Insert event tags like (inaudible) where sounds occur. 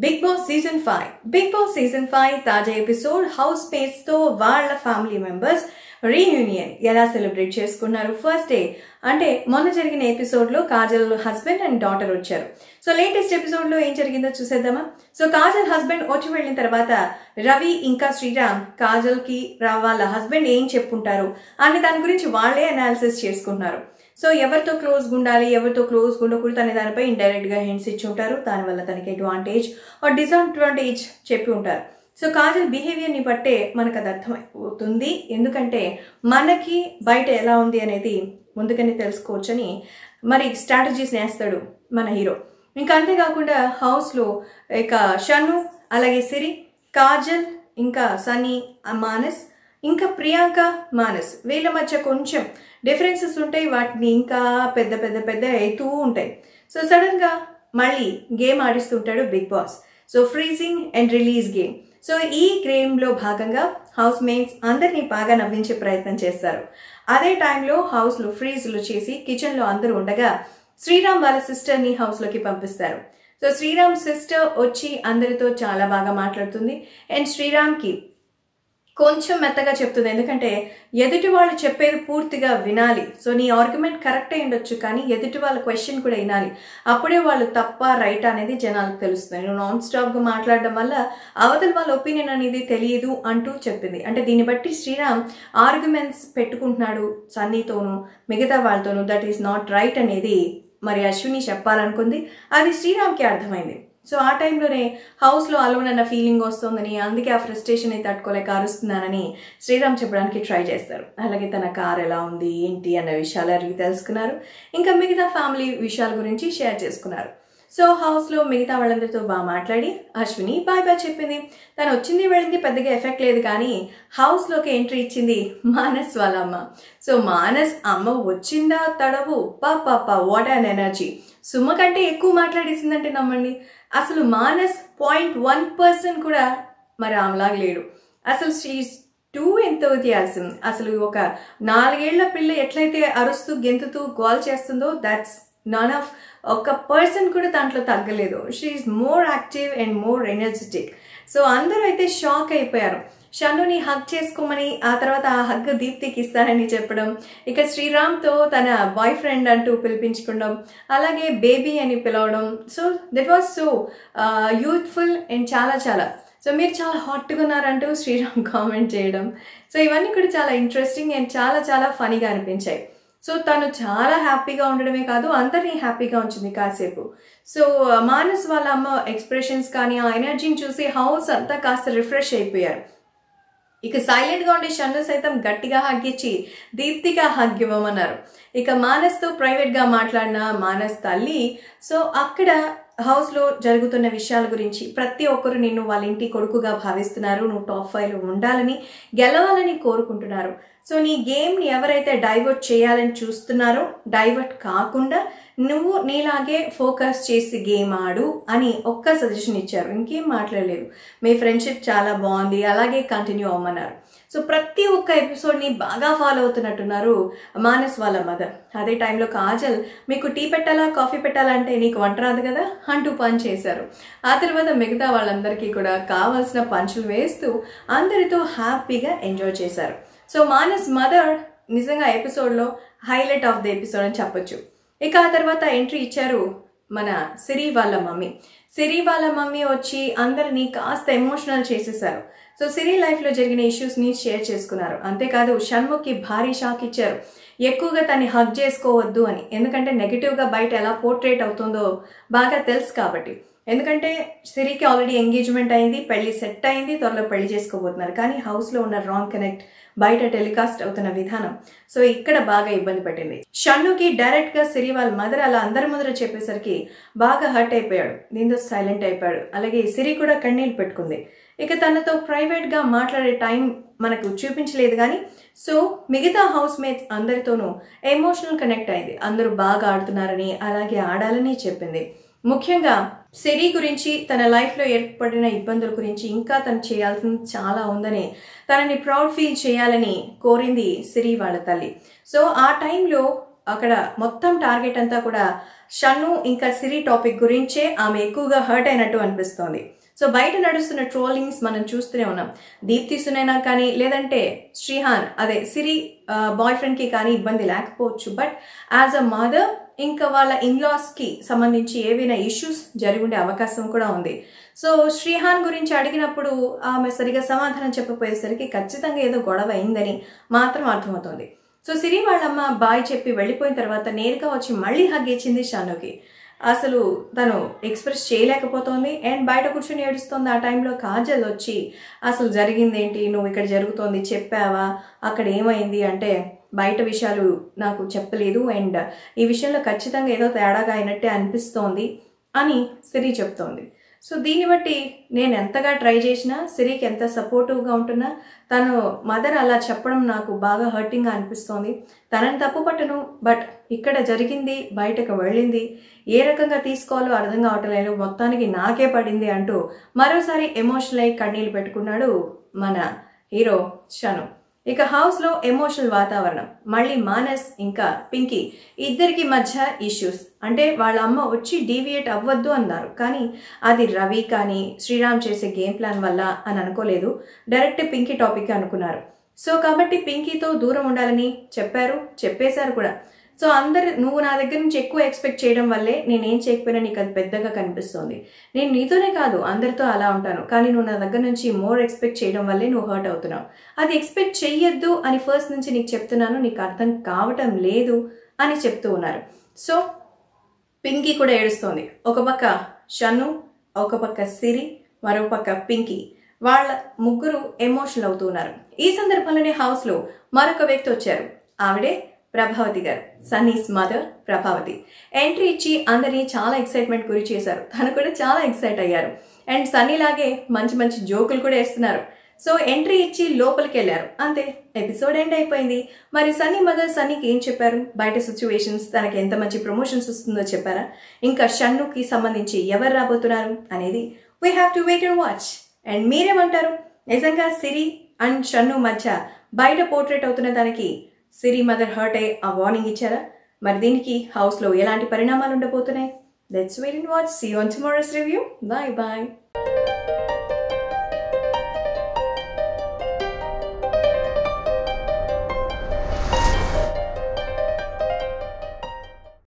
Big Boss season five Big Boss season five తాజా episode house మేట్స్తో వాళ్ళ family members reunion ఎలా celebrate చేసుకున్నారు? ఫస్ట్ డే అంటే మొన్న జరిగిన ఎపిసోడ్లో కాజల్ హస్బెండ్ అండ్ డాటర్ వచ్చారు. సో లేటెస్ట్ ఎపిసోడ్లో ఏం జరిగిందో చూసేద్దామా? సో కాజల్ హస్బెండ్ వచ్చి వెళ్ళిన తర్వాత రవి ఇంకా శ్రీరామ్ కాజల్కి వాళ్ళ హస్బెండ్ ఏం చెప్పుంటారు? అని దాని గురించి వాళ్ళే అనాలిసిస్ చేసుకుంటున్నారు. సో ఎవరితో క్లోజ్గా ఉండాలి ఎవరితో క్లోజ్ ఉండకూడదు అనే దానిపై ఇండైరెక్ట్గా హింట్స్ ఇచ్చి ఉంటారు. దానివల్ల తనకి అడ్వాంటేజ్ ఆర్ డిసడ్వాంటేజ్ చెప్పి ఉంటారు. సో కాజల్ బిహేవియర్ని బట్టే మనకు అది అర్థమైపోతుంది. ఎందుకంటే మనకి బయట ఎలా ఉంది అనేది ముందుగానే తెలుసుకోవచ్చని మరి స్ట్రాటజీస్ నేస్తాడు మన హీరో ఇంకా అంతేకాకుండా హౌస్లో ఇక షను అలాగే సిరి కాజల్ ఇంకా సనీ మానస్ ఇంకా ప్రియాంక మానస్. వీళ్ళ మధ్య కొంచెం డిఫరెన్సెస్ ఉంటాయి. వాటిని ఇంకా పెద్ద పెద్ద పెద్ద అవుతూ ఉంటాయి. సో సడన్గా మళ్ళీ game ఆడిస్తుంటాడు Big Boss. So freezing and release game so ఈ గేమ్లో భాగంగా హౌస్ మేట్స్ అందరినీ బాగా నవ్వించే ప్రయత్నం చేస్తారు. అదే టైంలో హౌస్లో ఫ్రీజ్లు చేసి కిచెన్లో అందరూ ఉండగా శ్రీరామ్ వాళ్ళ సిస్టర్ని హౌస్లోకి పంపిస్తారు. సో శ్రీరామ్ సిస్టర్ వచ్చి అందరితో చాలా బాగా మాట్లాడుతుంది. అండ్ శ్రీరామ్కి కొంచెం మెత్తగా చెప్తుంది. ఎందుకంటే ఎదుటి వాళ్ళు చెప్పేది పూర్తిగా వినాలి. సో నీ ఆర్గ్యుమెంట్ కరెక్ట్ అయి ఉండొచ్చు కానీ ఎదుటి వాళ్ళ క్వశ్చన్ కూడా వినాలి. అప్పుడే వాళ్ళు తప్ప రైట్ అనేది జనాలకు తెలుస్తుంది. నువ్వు నాన్ స్టాప్గా మాట్లాడడం వల్ల అవతల వాళ్ళ ఒపీనియన్ అనేది తెలియదు అంటూ చెప్పింది. అంటే దీన్ని బట్టి శ్రీరామ్ ఆర్గ్యుమెంట్స్ పెట్టుకుంటున్నాడు సన్నీతోనూ మిగతా వాళ్ళతోనూ. దట్ ఈస్ నాట్ రైట్ అనేది మరి అశ్విని చెప్పాలనుకుంది. అది శ్రీరామ్కి అర్థమైంది. సో ఆ టైంలోనే హౌస్లో అలోన్ అన్న ఫీలింగ్ వస్తుందని అందుకే ఆ ఫ్రస్ట్రేషన్ అయితే తట్టుకోలేక అరుస్తున్నానని శ్రీరామ్ చెప్పడానికి ట్రై చేస్తారు. అలాగే తన కార్ ఎలా ఉంది ఏంటి అన్న విషయాలు అడిగి తెలుసుకున్నారు. ఇంకా మిగతా ఫ్యామిలీ విషయాల గురించి షేర్ చేసుకున్నారు. సో హౌస్లో మిగతా వాళ్ళందరితో బాగా మాట్లాడి అశ్విని బాయ్ బాయ్ చెప్పింది. తను వచ్చింది వెళ్ళింది పెద్దగా ఎఫెక్ట్ లేదు కానీ హౌస్లోకి ఎంట్రీ ఇచ్చింది మానస్ వాళ్ళ అమ్మ సో మానస్ అమ్మ వచ్చిందా? తడవు. పాప వాట్ అన్ ఎనర్జీ సుమ కంటే ఎక్కువ మాట్లాడేసిందంటే నమ్మండి. అసలు మానస్ పాయింట్ వన్ పర్సెంట్ కూడా మరి ఆమెలాగా లేడు. అసలు శ్రీ టూ ఎంతోథియాసం అసలు ఒక నాలుగేళ్ళ పిల్ల ఎట్లయితే అరుస్తూ గెంతుతూ గోల్ చేస్తుందో దట్స్ నాన్ ఆఫ్ ఒక పర్సన్ కూడా దాంట్లో తగ్గలేదు. She's more active and more energetic so అందరూ అయితే షాక్ అయిపోయారు. షన్నుని హగ్ చేసుకోమని ఆ తర్వాత ఆ హగ్ దీప్తికి ఇస్తానని చెప్పడం ఇక శ్రీరామ్తో తన బాయ్ ఫ్రెండ్ అంటూ పిలిపించుకోవడం అలాగే బేబీ అని పిలవడం. So that was so youthful and చాలా చాలా. సో మీరు చాలా హాట్గా ఉన్నారంటూ శ్రీరామ్ (laughs) కామెంట్ చేయడం. సో ఇవన్నీ కూడా చాలా ఇంట్రెస్టింగ్ అండ్ చాలా చాలా ఫనీగా అనిపించాయి. సో తను చాలా హ్యాపీగా ఉండడమే కాదు అందరినీ హ్యాపీగా ఉంచింది కాసేపు. సో uh, మానస్ వాళ్ళ అమ్మ ఎక్స్ప్రెషన్స్ కానీ ఆ ఎనర్జీని చూసి హౌస్ అంతా కాస్త రిఫ్రెష్ అయిపోయారు. ఇక సైలెంట్గా ఉండే షన్ను సైతం గట్టిగా హగ్గిచ్చి దీప్తిగా హగ్ ఇవ్వమన్నారు. ఇక మానస్తో ప్రైవేట్గా మాట్లాడిన మానస్ తల్లి సో అక్కడ హౌస్లో జరుగుతున్న విషయాల గురించి ప్రతి ఒక్కరు నిన్ను వాళ్ళ ఇంటి కొడుకుగా భావిస్తున్నారు. నువ్వు టాప్ ఫైవ్లో ఉండాలని గెలవాలని కోరుకుంటున్నారు. సో నీ గేమ్ని ఎవరైతే డైవర్ట్ చేయాలని చూస్తున్నారో డైవర్ట్ కాకుండా నువ్వు నీలాగే ఫోకస్ చేసి గేమ్ ఆడు అని ఒక్క సజెషన్ ఇచ్చారు. ఇంకేం మాట్లాడలేదు. మీ ఫ్రెండ్షిప్ చాలా బాగుంది. అలాగే కంటిన్యూ అవ్వమన్నారు. సో ప్రతి ఒక్క ఎపిసోడ్ని బాగా ఫాలో అవుతున్నట్టున్నారు మానస్ వాళ్ళ మదర్. అదే టైంలో కాజల్ మీకు టీ పెట్టాలా కాఫీ పెట్టాలా? అంటే నీకు వంట రాదు కదా? అంటూ పని చేశారు. ఆ తర్వాత మిగతా వాళ్ళందరికీ కూడా కావాల్సిన పంచులు వేస్తూ అందరితో హ్యాపీగా ఎంజాయ్ చేశారు. సో మానస్ మదర్ నిజంగా ఎపిసోడ్లో హైలైట్ ఆఫ్ ద ఎపిసోడ్ అని చెప్పొచ్చు. ఇక ఆ తర్వాత ఎంట్రీ ఇచ్చారు మన సిరి వాళ్ళ మమ్మీ. సిరి వాళ్ళ మమ్మీ వచ్చి అందరినీ కాస్త ఎమోషనల్ చేసేసారు. సో సిరి లైఫ్లో జరిగిన ఇష్యూస్ని షేర్ చేసుకున్నారు. అంతేకాదు షణ్ముఖ్కి భారీ షాక్ ఇచ్చారు. ఎక్కువగా తన్ని హగ్ చేసుకోవద్దు అని. ఎందుకంటే నెగిటివ్గా బయట ఎలా పోర్ట్రేట్ అవుతుందో బాగా తెలుసు కాబట్టి. ఎందుకంటే సిరికి ఆల్రెడీ ఎంగేజ్మెంట్ అయింది పెళ్ళి సెట్ అయింది త్వరలో పెళ్ళి చేసుకోబోతున్నారు. కానీ హౌస్లో ఉన్న రాంగ్ కనెక్ట్ బయట టెలికాస్ట్ అవుతున్న విధానం. సో ఇక్కడ బాగా ఇబ్బంది పట్టింది షన్నుకి డైరెక్ట్గా సిరి వాళ్ళ మదర్ అలా అందరి ముందర చెప్పేసరికి బాగా హర్ట్ అయిపోయాడు. దీంతో సైలెంట్ అయిపోయాడు. అలాగే సిరి కూడా కన్నీళ్ళు పెట్టుకుంది. ఇక తనతో ప్రైవేట్గా మాట్లాడే టైం మనకు చూపించలేదు కానీ సో మిగతా హౌస్ మేట్స్ అందరితోనూ ఎమోషనల్ కనెక్ట్ అయింది. అందరూ బాగా ఆడుతున్నారని అలాగే ఆడాలని చెప్పింది. ముఖ్యంగా సిరి గురించి తన లైఫ్లో ఏర్పడిన ఇబ్బందుల గురించి ఇంకా తను చేయాల్సింది చాలా ఉందని తనని ప్రౌడ్ ఫీల్ చేయాలని కోరింది సిరి వాళ్ళ తల్లి. సో ఆ టైంలో అక్కడ మొత్తం టార్గెట్ అంతా కూడా షన్ను ఇంకా సిరి టాపిక్ గురించే ఆమె ఎక్కువగా హర్ట్ అయినట్టు అనిపిస్తోంది. సో బయట నడుస్తున్న ట్రోలింగ్స్ మనం చూస్తూనే ఉన్నాం. దీప్తి సునైనా కానీ లేదంటే శ్రీహాన్ అదే సిరి బాయ్ ఫ్రెండ్కి కానీ ఇబ్బంది లేకపోవచ్చు. బట్ యాజ్ అ మదర్ ఇంకా వాళ్ళ ఇన్లాస్కి సంబంధించి ఏవైనా ఇష్యూస్ జరిగి ఉండే అవకాశం కూడా ఉంది. సో శ్రీహాన్ గురించి అడిగినప్పుడు ఆమె సరిగా సమాధానం చెప్పపోయేసరికి ఖచ్చితంగా ఏదో గొడవ అయిందని మాత్రం అర్థమవుతుంది. సో సిరి వాళ్ళమ్మ బాయ్ చెప్పి వెళ్ళిపోయిన తర్వాత నేరుగా వచ్చి మళ్ళీ హగ్ ఇచ్చింది షానుకి. అసలు తను ఎక్స్ప్రెస్ చేయలేకపోతోంది. అండ్ బయట కూర్చొని ఏడుస్తోంది. ఆ టైంలో కాజల్ వచ్చి అసలు జరిగింది ఏంటి నువ్వు ఇక్కడ జరుగుతోంది చెప్పావా? అక్కడ ఏమైంది? అంటే బయట విషయాలు నాకు చెప్పలేదు. అండ్ ఈ విషయంలో ఖచ్చితంగా ఏదో తేడాగా అయినట్టే అనిపిస్తోంది అని సిరి చెప్తోంది. సో దీన్ని బట్టి నేను ఎంతగా ట్రై చేసినా సిరికి ఎంత సపోర్టివ్గా ఉంటున్నా తను మదర్ అలా చెప్పడం నాకు బాగా హర్టింగ్గా అనిపిస్తోంది. తనని తప్పు పట్టను బట్ ఇక్కడ జరిగింది బయటకు వెళ్ళింది ఏ రకంగా తీసుకోవాలో అర్థం కావట్లేదు మొత్తానికి నాకే పడింది అంటూ మరోసారి ఎమోషనల్ అయి కన్నీళ్ళు పెట్టుకున్నాడు మన హీరో షను. ఇక హౌస్లో ఎమోషనల్ వాతావరణం. మళ్ళీ మానస్ ఇంకా పింకీ. ఇద్దరికి మధ్య ఇష్యూస్. అంటే వాళ్ళ అమ్మ వచ్చి డీవియేట్ అవ్వద్దు అన్నారు. కానీ అది రవి కానీ శ్రీరామ్ చేసే గేమ్ ప్లాన్ వల్ల అని అనుకోలేదు. డైరెక్ట్ పింకీ టాపిక్ అనుకున్నారు. సో కాబట్టి పింకీతో దూరం ఉండాలని చెప్పారు చెప్పేశారు కూడా. సో అందరు నువ్వు నా దగ్గర నుంచి ఎక్కువ ఎక్స్పెక్ట్ చేయడం వల్లే నేనేం చేయకపోయినా నీకు అది పెద్దగా కనిపిస్తుంది. నేను నీతోనే కాదు అందరితో అలా ఉంటాను. కానీ నువ్వు నా దగ్గర నుంచి మోర్ ఎక్స్పెక్ట్ చేయడం వల్లే నువ్వు హర్ట్ అవుతున్నావు. అది ఎక్స్పెక్ట్ చెయ్యొద్దు అని ఫస్ట్ నుంచి నీకు చెప్తున్నాను నీకు అర్థం కావటం లేదు అని చెప్తూ ఉన్నారు. సో పింకీ కూడా ఏడుస్తోంది. ఒక పక్క షను ఒక పక్క సిరి మరో పక్క పింకీ. వాళ్ళ ముగ్గురు ఎమోషనల్ అవుతూ ఉన్నారు. ఈ సందర్భంలోనే హౌస్లో మరొక వ్యక్తి వచ్చారు. ఆవిడే ప్రభావతి గారు. సన్నీస్ మదర్ ప్రభావతి. ఎంట్రీ ఇచ్చి అందరినీ చాలా ఎక్సైట్మెంట్ గురి చేశారు. తను కూడా చాలా ఎక్సైట్ అయ్యారు. అండ్ సన్నీ లాగే మంచి మంచి జోకులు కూడా వేస్తున్నారు. సో ఎంట్రీ ఇచ్చి లోపలికి వెళ్ళారు. అంతే. ఎపిసోడ్ ఎండ్ అయిపోయింది. మరి సన్నీ మదర్ సన్నీకి ఏం చెప్పారు? బయట సిచ్యువేషన్స్ తనకి ఎంత మంచి ప్రమోషన్స్ వస్తుందో చెప్పారా? ఇంకా షన్నుకి సంబంధించి ఎవరు రాబోతున్నారు అనేది we have to wait and watch and మీరేమంటారు? నిజంగా సిరి అండ్ షన్ను మధ్య బయట పోర్ట్రేట్ అవుతున్న దానికి సిరి మదర్ హర్ట్ అయ్యి ఆ వార్నింగ్ ఇచ్చారా? మరి దీనికి హౌస్లో ఎలాంటి పరిణామాలు ఉండబోతున్నాయి? That's very watch see on tomorrow's review bye bye